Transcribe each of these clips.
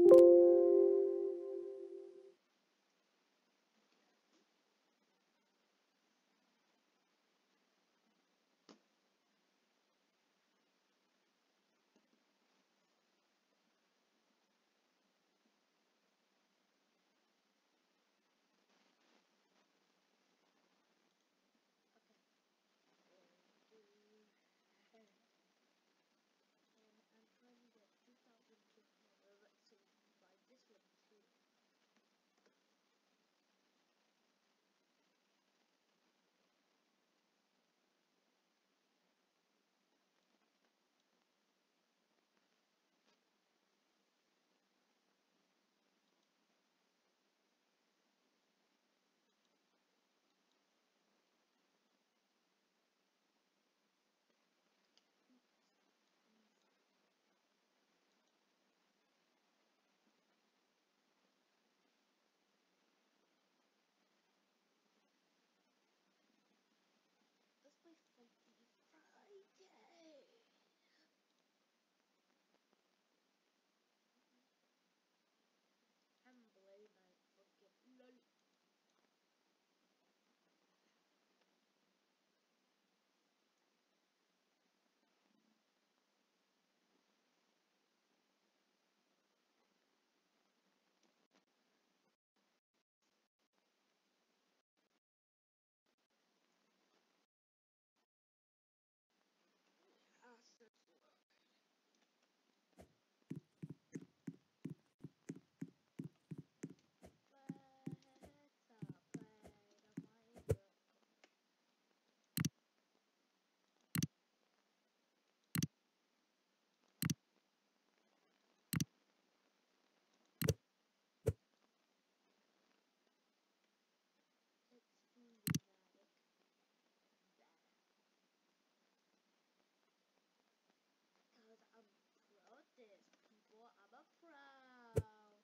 Let's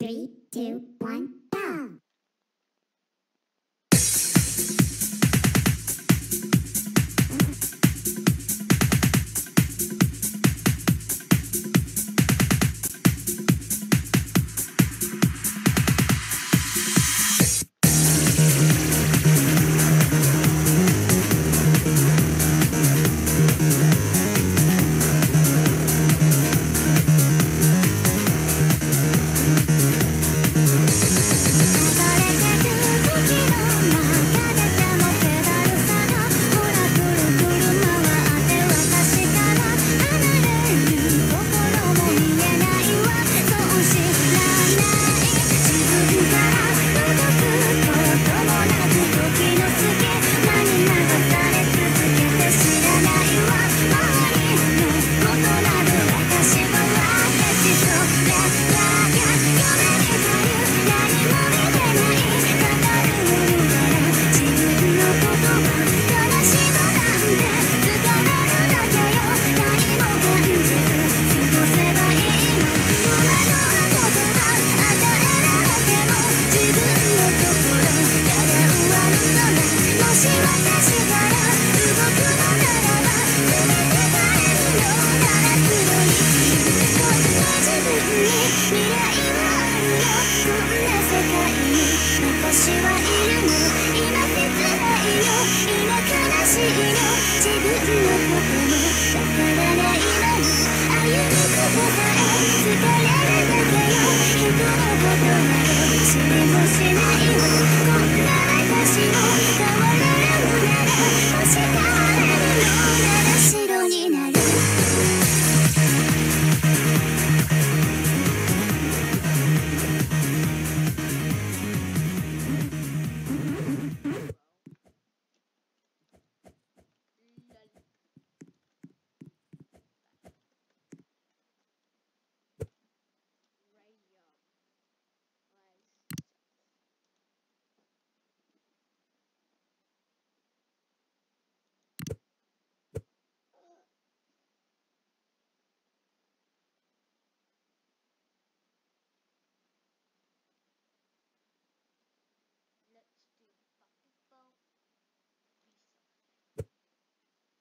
Three, two, one,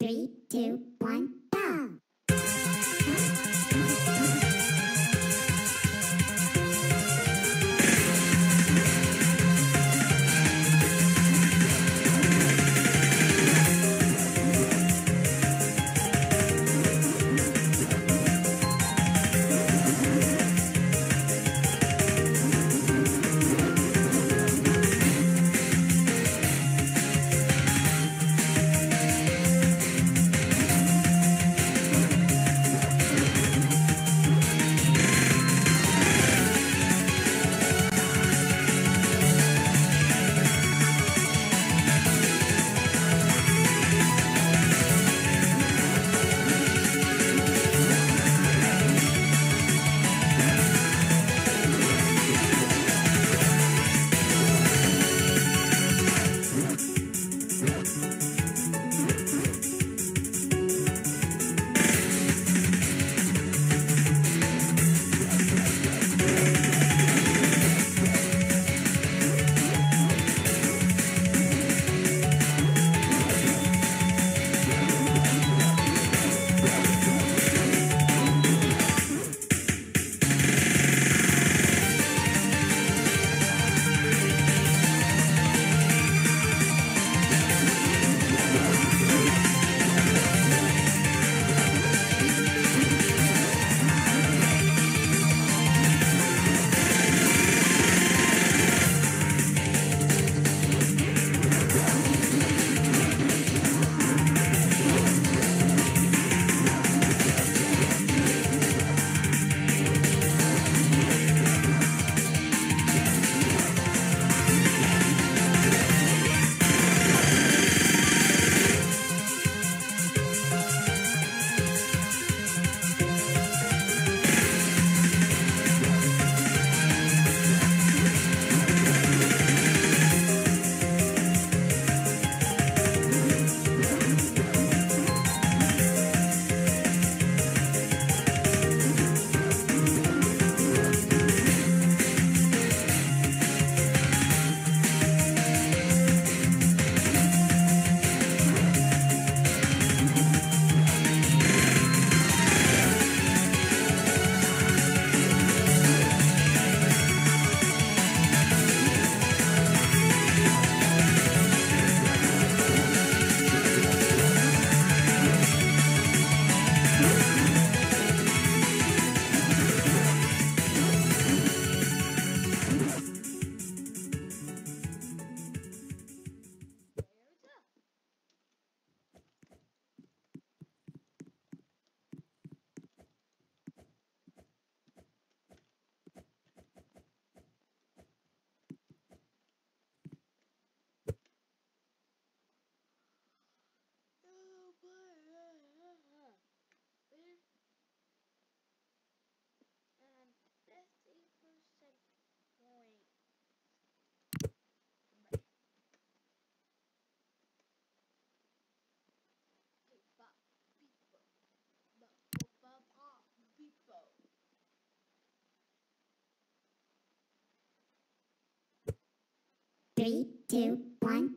Three, two, one, Three, two, one,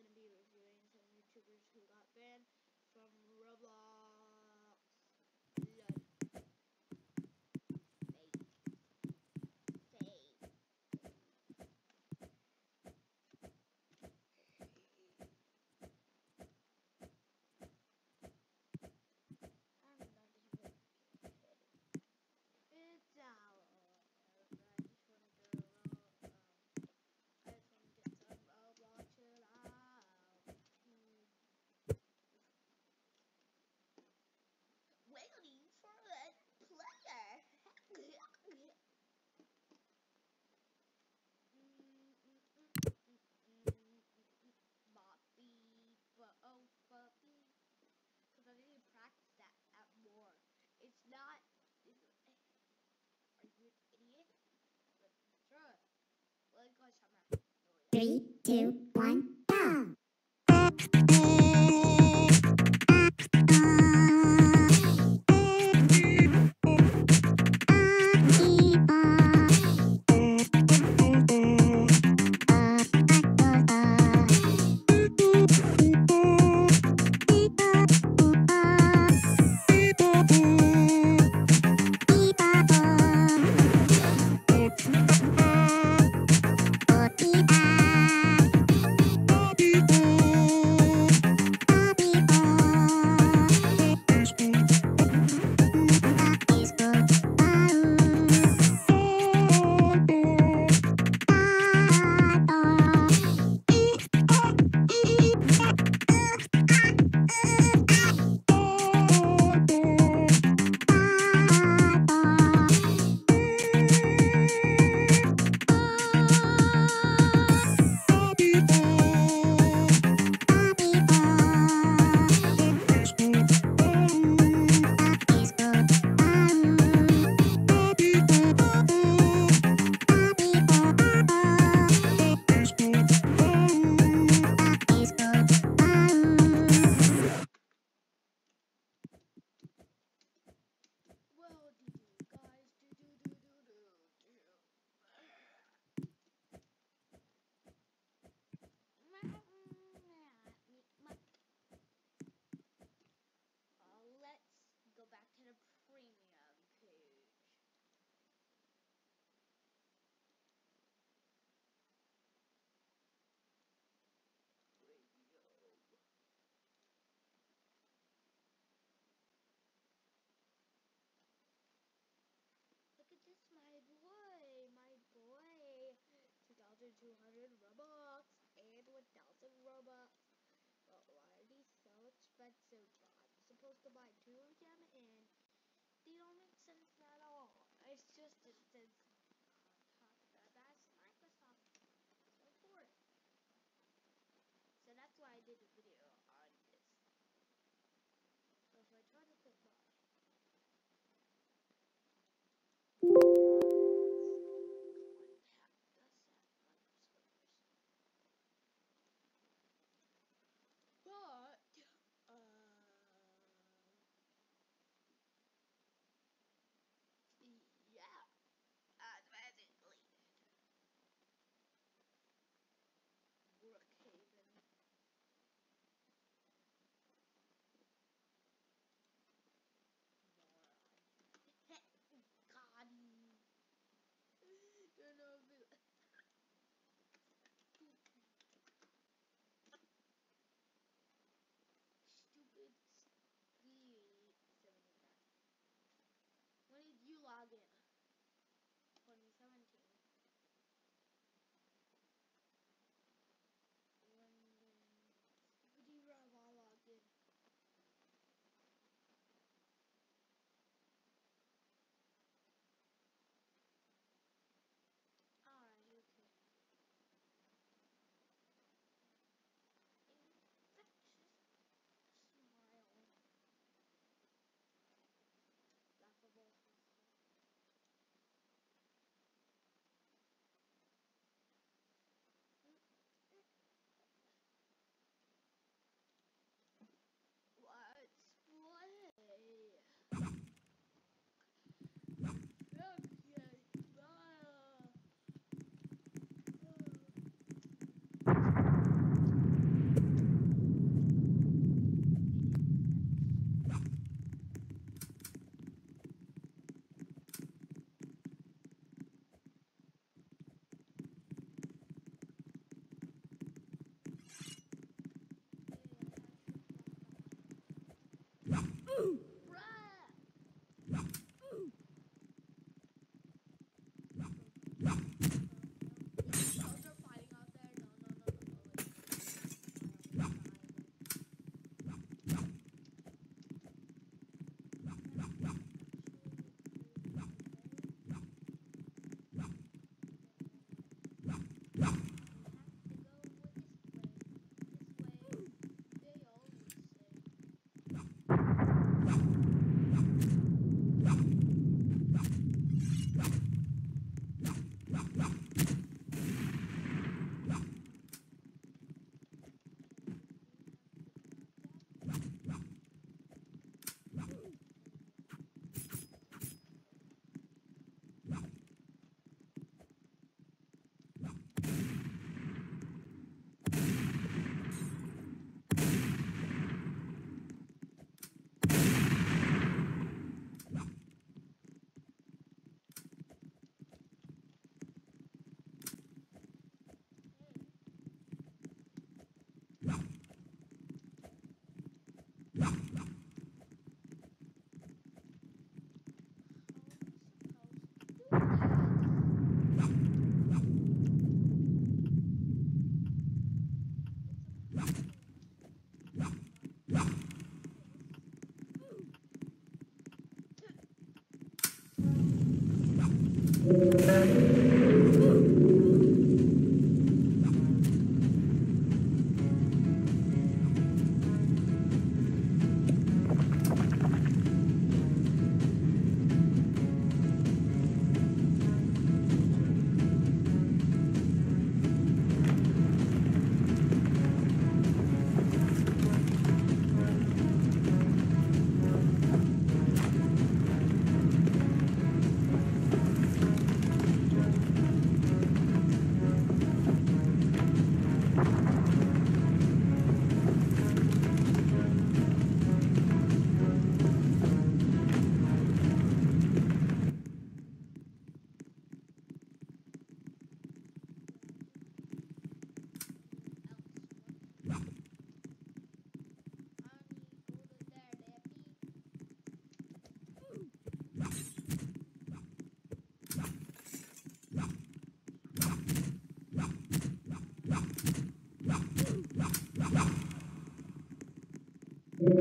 we're gonna be reviewing some YouTubers who got banned from Roblox. Three, two, 2,200 Robux and 1,000 Robux. But why are these so expensive? I'm supposed to buy two of them and they don't make sense at all. It's just, it says, that's Microsoft. So for it. So that's why I did a video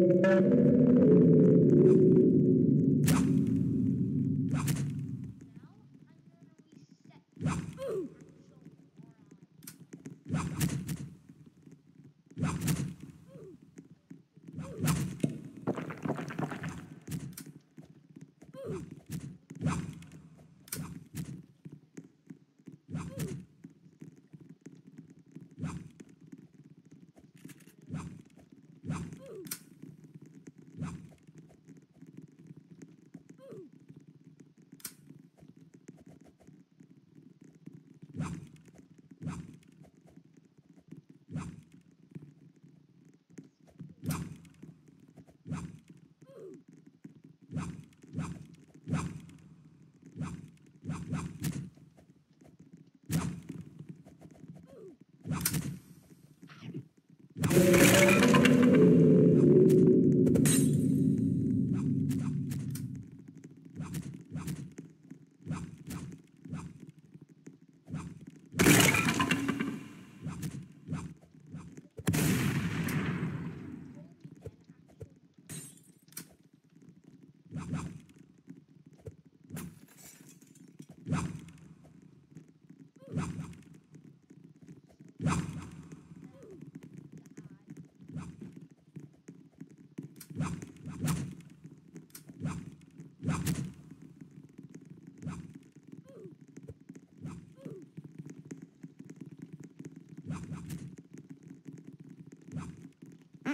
Now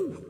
Woo!